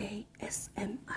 ASMR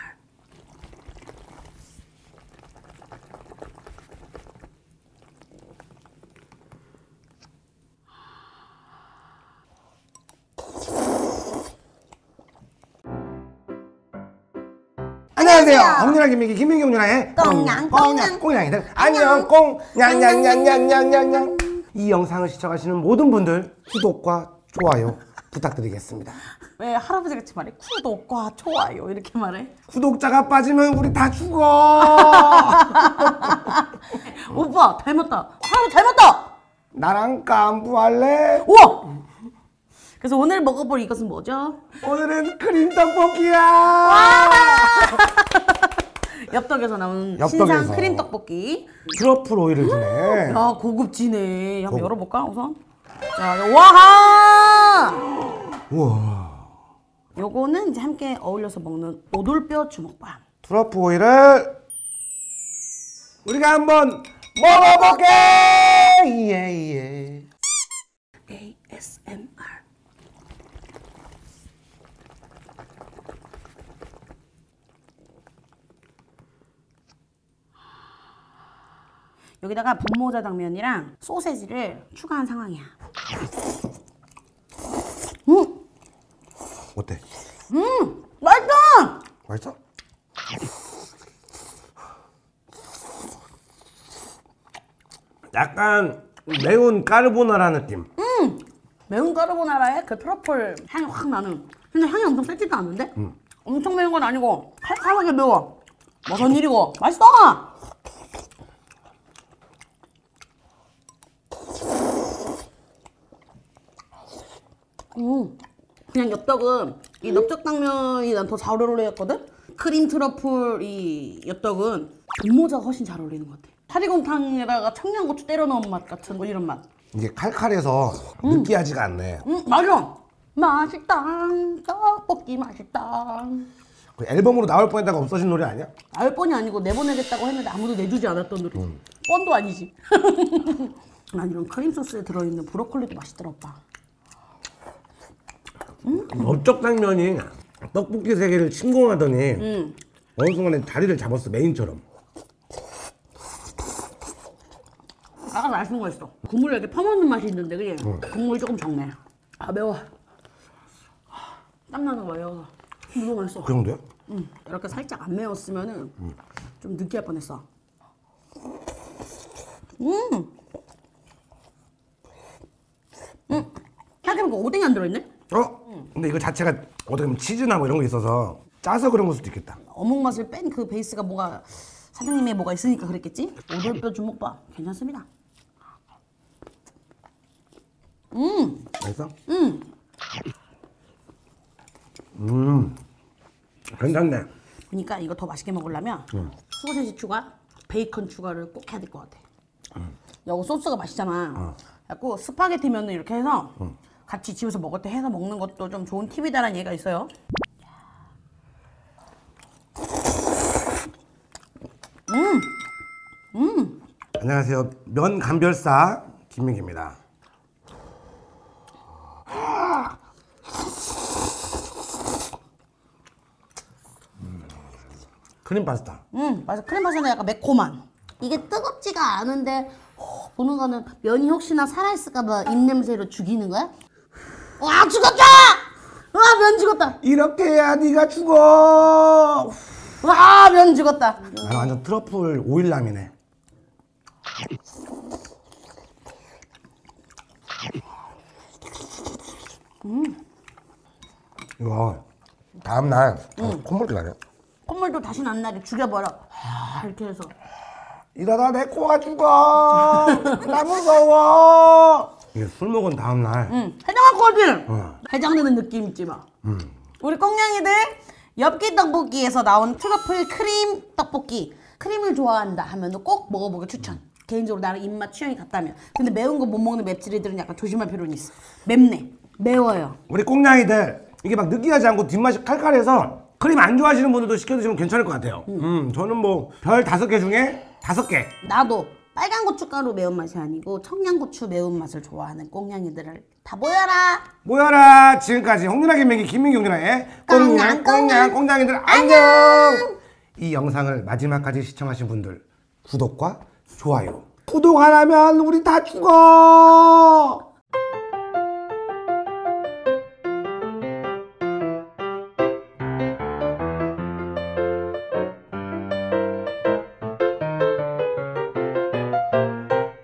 안녕하세요. 홍윤아 김민기 김민기 홍윤아의 꽁냥, 꽁냥. 꽁냥이들 안녕 꽁냥냥냥냥냥냥냥. 이 영상을 시청하시는 모든 분들 구독과 좋아요 부탁드리겠습니다. 왜 할아버지 같이 말해? 구독과 좋아요 이렇게 말해? 구독자가 빠지면 우리 다 죽어. 오빠 닮았다 할아버지 닮았다! 나랑 깐부할래? 우와! 그래서 오늘 먹어볼 이것은 뭐죠? 오늘은 크림 떡볶이야. 엽떡에서 나온 엽떡에서. 신상 크림 떡볶이 트러플 오일을 주네. 야 고급지네 한번. 열어볼까 우선? 자 와하! 우와. 요거는 이제 함께 어울려서 먹는 오돌뼈 주먹밥 트러플 오일을 우리가 한번 먹어볼게. 예예. ASMR 여기다가 분모자 당면이랑 소세지를 추가한 상황이야. 음, 어때? 음, 맛있어. 맛있어? 약간 매운 까르보나라 느낌. 매운 까르보나라에 그 트러플 향이 확 나는. 근데 향이 엄청 세지도 않은데? 엄청 매운 건 아니고 칼칼하게 매워. 무슨 일이고 맛있어. 음, 그냥 엽떡은 이 넓적당면이 난 더 잘 어울렸거든? 크림 트러플 이 엽떡은 분모자가 훨씬 잘 어울리는 것 같아. 파리곰탕에다가 청양고추 때려 넣은 맛 같은 뭐 이런 맛. 이게 칼칼해서 느끼하지가 않네. 음 맞아 맛있다 떡볶이 맛있다 그 앨범으로 나올 뻔했다가 없어진 노래 아니야? 나올 뻔이 아니고 내보내겠다고 했는데 아무도 내주지 않았던 노래 뻔도 아니지 난 이런 크림 소스에 들어있는 브로콜리도 맛있더라 오빠 넓적당면이 떡볶이 세계를 침공하더니 음. 어느 순간에 자리를 잡았어 메인처럼. 아까 말씀한 거 있어 국물에 이렇게 퍼먹는 맛이 있는데 그게 국물이 조금 적네 아 매워 아, 땀나는 거예요 너무 맛있어 그 정도야? 음, 이렇게 살짝 안 매웠으면 은 좀 느끼할 뻔했어. 음, 음, 생각해보니까 오뎅이 안 들어있네? 어? 근데 이거 자체가 어떻게 보면 치즈나 뭐 이런 거 있어서 짜서 그런 걸 수도 있겠다. 어묵 맛을 뺀 그 베이스가 뭐가 사장님의 뭐가 있으니까 그랬겠지? 오돌뼈 주먹밥 괜찮습니다. 음, 맛있어? 음, 음. 괜찮네. 그러니까 이거 더 맛있게 먹으려면 소세지 추가, 베이컨 추가를 꼭 해야 될 것 같아. 여기 소스가 맛있잖아. 그래갖고 스파게티면은 이렇게 해서 같이 집에서 먹을 때 해서 먹는 것도 좀 좋은 팁이다라는 얘기가 있어요. 안녕하세요. 면 감별사 김민기입니다. 음. 크림 파스타. 음, 맞아. 크림 파스타는 약간 매콤한. 이게 뜨겁지가 않은데 호, 보는 거는 면이 혹시나 살아있을까봐 입냄새로 죽이는 거야? 와 죽었다! 와면 죽었다! 이렇게 해야 네가 죽어. 와면 죽었다! 아, 완전 트러플 오일남이네. 이거 다음 날 콧물도 나네. 콧물도 다시 안 나게 죽여버려. 아, 이렇게 해서. 이러다 내 코가 죽어. 나 무서워. 이게 술 먹은 다음 날 응, 해장 같지? 어. 해장되는 느낌 있지 마. 우리 꽁냥이들 엽기 떡볶이에서 나온 트러플 크림 떡볶이. 크림을 좋아한다 하면 꼭 먹어보기 추천. 개인적으로 나랑 입맛 취향이 같다면. 근데 매운 거 못 먹는 맵찔이들은 약간 조심할 필요는 있어. 맵네. 매워요. 우리 꽁냥이들 이게 막 느끼하지 않고 뒷맛이 칼칼해서 크림 안 좋아하시는 분들도 시켜 드시면 괜찮을 것 같아요. 음, 저는 뭐 별 다섯 개 중에 다섯 개. 나도 빨간 고춧가루 매운맛이 아니고 청양고추 매운맛을 좋아하는 꽁냥이들을 다 모여라. 모여라. 지금까지 홍윤아 김민기 김민기 홍윤아의 꽁냥 꽁냥. 꽁냥이들 안녕. 이 영상을 마지막까지 시청하신 분들 구독과 좋아요. 구독 안 하면 우리 다 죽어